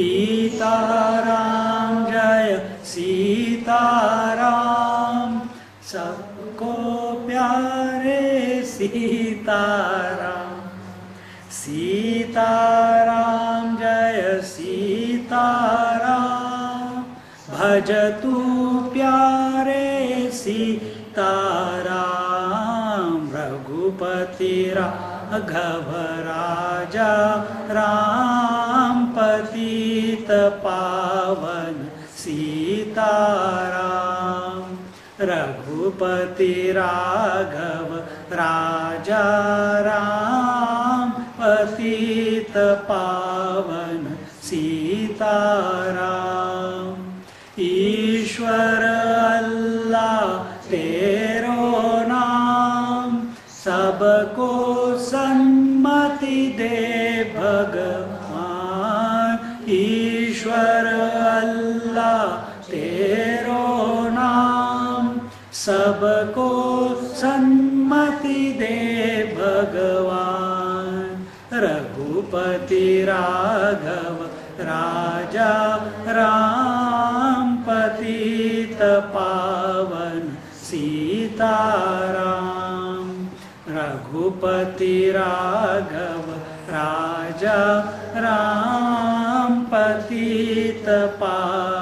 सीताराम, जय सीताराम। सबको प्यारे सीताराम। सीताराम, जय सीताराम। भजतु प्यारे सीताराम। रघुपति राघव राजा राम। पतित पावन सीताराम रघुपति राघव राजा राम पतित पावन सीताराम। ईश्वर अल्लाह तेरो नाम सबको सबको सन्मति दे भगवान। रघुपति राघव, राजा राम पतित पावन, सीताराम। रघुपति राघव, राजा राम पतित पावन।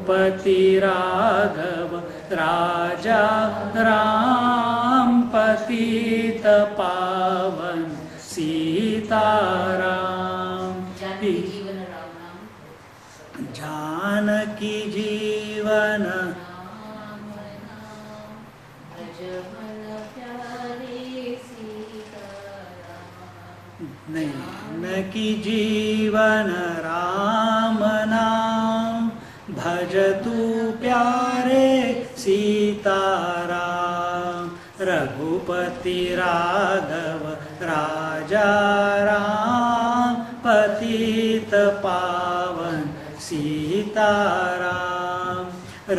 रघुपति राघव राजा राम पतित पावन सीताराम। जानकी जीवन। राम नाम जानकी जीवन। भजतु प्यारे सीताराम रघुपति राघव राजा राम पतित पावन सीताराम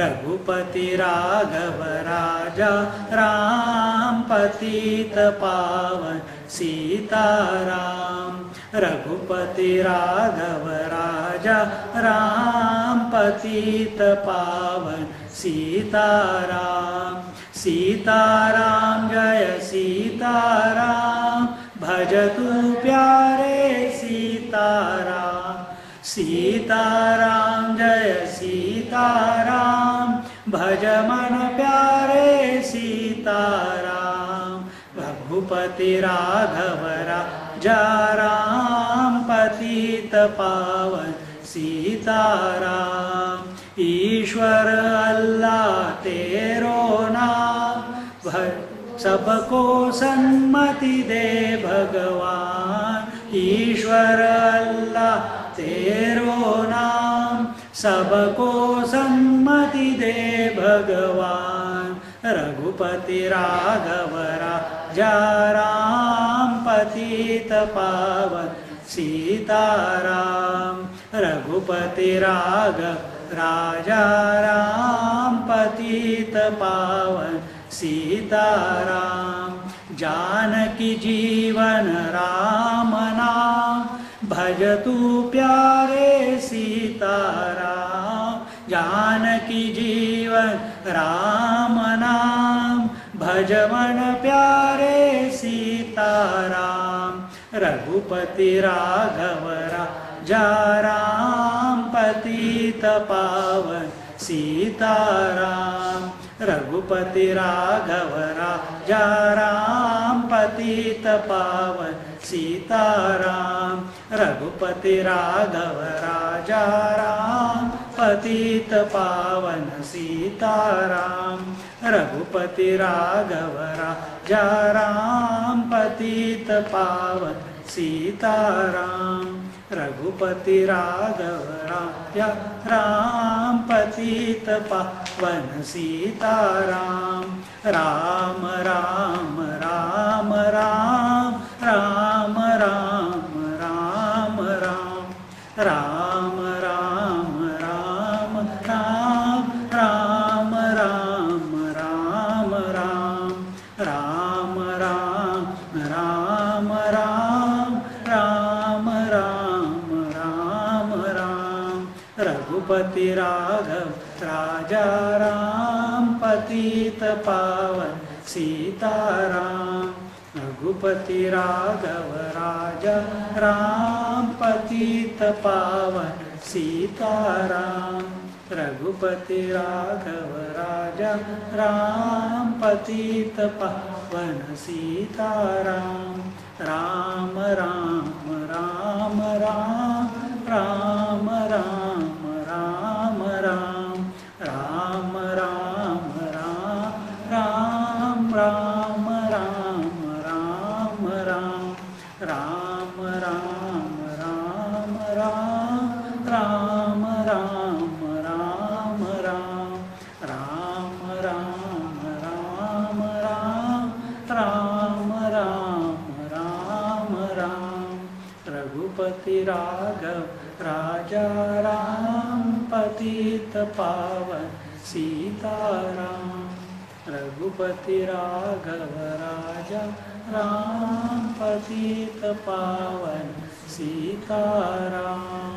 रघुपति राघव राजा राम पतित पावन सीताराम रघुपति राघव राजा राम पतित पावन सीताराम सीताराम जय सीताराम भजतु प्यारे सीताराम सीताराम जय सीताराम भज मन प्यारे सीताराम रघुपति राघव राजा राम पतित पावन सीताराम। ईश्वर अल्लाह तेरो नाम। भर सबको सन्मति दे भगवान। ईश्वर अल्लाह तेरो नाम। सबको सन्मति दे भगवान। रघुपति राघव राजा राम पतित पावन सीताराम रघुपति राघव राजा राम पतित पावन सीताराम जानकी जीवन राम नाम भजतु प्यारे सीताराम जानकी जीवन राम भजमन प्यारे सीताराम रघुपति राघव राजा राम पतित पावन सीताराम रघुपति राघव राजा राम पतित पावन सीताराम रघुपति राघव राजा राम पतित पावन सीताराम रघुपति राजा राम पतित पावन सीताराम। रघुपति राघव राजा राम पतित पावन सीताराम। राम राम राम राम राम राघव राजा राम पतित पावन सीताराम रघुपति राघव राजा राम पतित पावन सीताराम रघुपति राघव राजा राम पतित पावन सीताराम राम राम राम राम राम राम पावन सीताराम रघुपति राघव राजा राम पतित पावन सीताराम